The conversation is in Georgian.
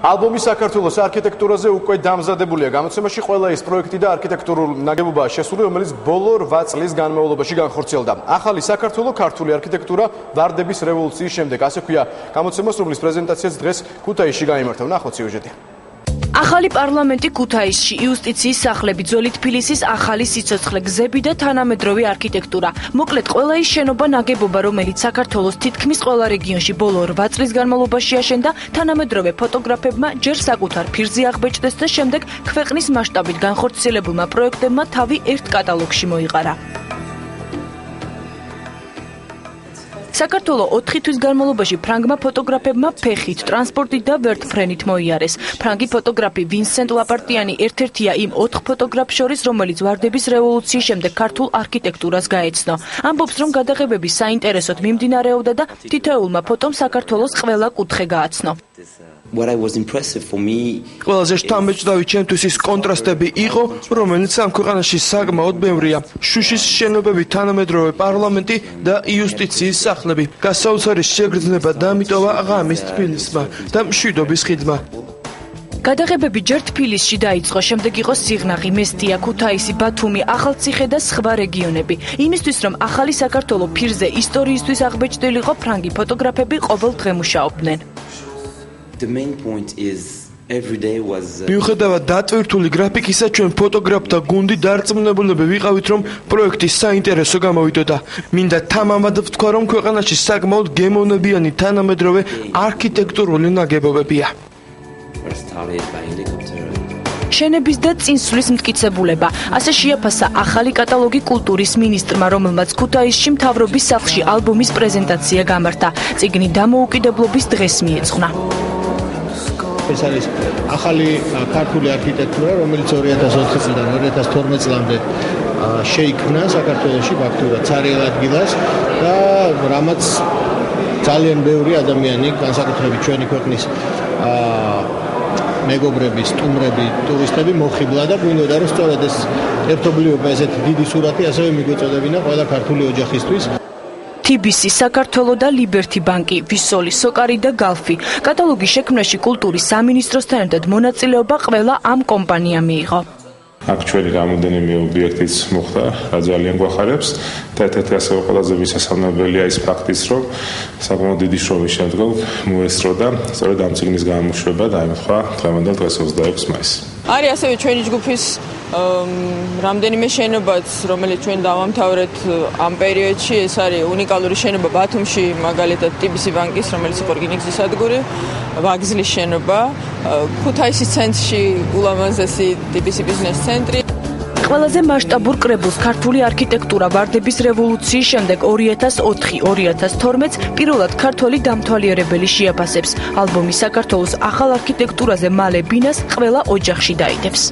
ალბომი საქართველოს არქიტექტურაზე უკვე დამზადებულია. გამოცემაში ყველა ის პროექტი და არქიტექტურული ნაგებობაა შესული, რომელიც ბოლო 8 წლის განმავლობაში განხორციელდა. ახალი საქართველოს ქართული არქიტექტურა ვარდების რევოლუციის შემდეგ, ასე ქვია გამოცემას, რომლის პრეზენტაციაც დღეს ქუთაისში გამართა. ნახოთ სიუჟეტი. ახალი პარლამენტი ქუთაისში, იუსტიციის სახლები, ძველი თბილისის ახალი სიცოცხლე, გზები და თანამედროვე არქიტექტურა. მოკლედ, ყველა ის შენობა ნაგებობა, რომელიც საქართველოს თითქმის ყველა რეგიონში ბოლო 8 წლის განმავლობაში აშენდა, თანამედროვე ფოტოგრაფებმა ჯერ საკუთარ ფირზე აღბეჭდეს და შემდეგ ქვეყნის მასშტაბით განხორციელებულმა პროექტებმა თავი ერთ კატალოგში მოიყარა. საქართველოს 4 თვის განმავლობაში ფრანგმა ფოტოგრაფებმა ფეხით, ტრანსპორტით და ვერტფრენით მოიარეს. ფრანგი ფოტოგრაფი ვინსენტ ლაპარტიანი ერთ-ერთია იმ 4 ფოტოგრაფ შორის, რომელიც ვარდების რევოლუციის შემდეგ ქართულ არქიტექტურას გაეცნო. ამბობს, რომ გადაღებები საინტერესოდ მიმდინარეობდა და თითოეულმა ფოტომ საქართველოს ყველა კუთხე გააცნო. What I was impressive for me ყველაზე შთამბეჭდავი ჩემთვის ის კონტრასტები იყო რომელიც ამ ქვეყანაში საკმაოდ ბევრია შუშის შენობები თანამედროვე პარლამენტი და იუსტიციის სახლები გასაოცარი შეგრძნება დამიტოვა ღამის თბილისმა და მშვიდობის ხიდმა გადაღებები ჯერ თბილისში დაიწყო, შემდეგ იყო სიღნაღი, მესტია, ქუთაისი, ბათუმი, ახალციხე და სხვა რეგიონები. იმისთვის, რომ ახალი საქართველოს ფირზე ისტორიისთვის აღბეჭდილიყო, ფრანგი ფოტოგრაფები ყოველ დღე მუშაობდნენ. The main point is every day was uh, მიუხედავად დატვირთული გრაფიკისა ჩვენ ფოტოგრაფთა გუნდი დარწმუნებულები ვიყავით რომ პროექტი საინტერესო გამოვიდოდა მინდა თამამად ვთქვა რომ ქვეყანაში საკმაოდ გემოვნებიანი თანამედროვე არქიტექტურული ნაგებობებია შენების და წინსვლის მტკიცებულება. ასე შეაფასა ახალი კატალოგი კულტურის მინისტრმა, რომელმაც ქუთაისში მთავრობის სახლში ალბომის პრეზენტაცია გამართა. ციგნი დამოუკიდებლობის დღეს მიეძღვნა. ეს არის ახალი ქართული არქიტექტურა, რომელიც 2004 წლიდან 2012 წლამდე შეიქმნა საქართველოში ფაქტურად ცარიელ ადგილას და რამაც ძალიან ბევრი ადამიანი, განსაკუთრებით ჩვენი ქვეყნის მეგობრები, სტუმრები, ტურისტები მოხიბლა და გვინდოდა რომ სწორედ ეს ერთობლიობა ესეთი დიდი სურათი ასევე მიგვეწოდებინა ყველა ქართული ოჯახისთვის. TBC საქართველო და Liberty Bank-ი, Visoli, Sokari და Galfi. კატალოგის შექმნაში კულტურის სამინისტროსთან ერთად მონაწილეობა ყველა ამ კომპანიამ მიიღო. აქ ჩვენი რამოდენიმე ობიექტიც მოხდა, რა ძალიან გვახარებს. და ერთ-ერთი ასევე ყველაზე ვისასალმებელია ის ფაქტიც, რომ საკმაოდ დიდი შრომის შემდგომ მოესწრო და სწორედ ამ ციგნის გამოშვება დაემთხვა დღევანდელ დღეს 26 მაისს. არის ასევე ჩვენი ჯგუფის რამდენიმე შენობაც, რომელიც ჩვენ დავამთავრეთ ამ პერიოდში, ეს არის უნიკალური შენობა ბათუმში, მაგალითად TBC ბანკის, რომელიც იყო რკინიგზის სადგური, ვაგზლის შენობა, ქუთაისის ცენტრში ულამაზესი TBC ბიზნეს ცენტრი. ყველაზე მასშტაბურ კრებულს ქართული არქიტექტურა ვარდების რევოლუციის შემდეგ 2004-2012-ს პირველად ქართული დამთვალიერებელი შეაფასებს. ალბომი საქართველოს ახალ არქიტექტურაზე მალე ბინას ყველა ოჯახში დაიდებს.